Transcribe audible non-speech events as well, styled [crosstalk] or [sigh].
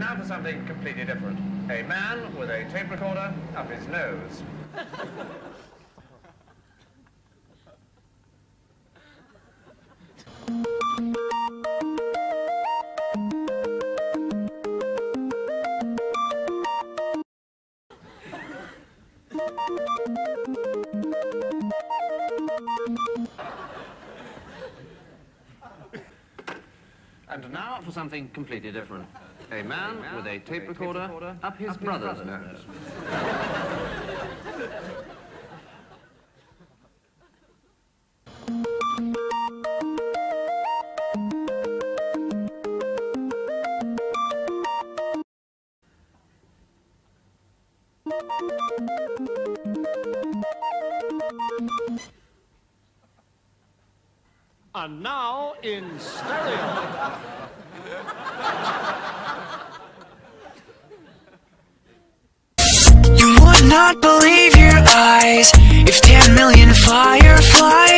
now for something completely different. A man with a tape recorder up his nose. And now for something completely different. A man with a tape recorder up his brother's nose. And now in stereo. [laughs] Not believe your eyes. If 10 million fireflies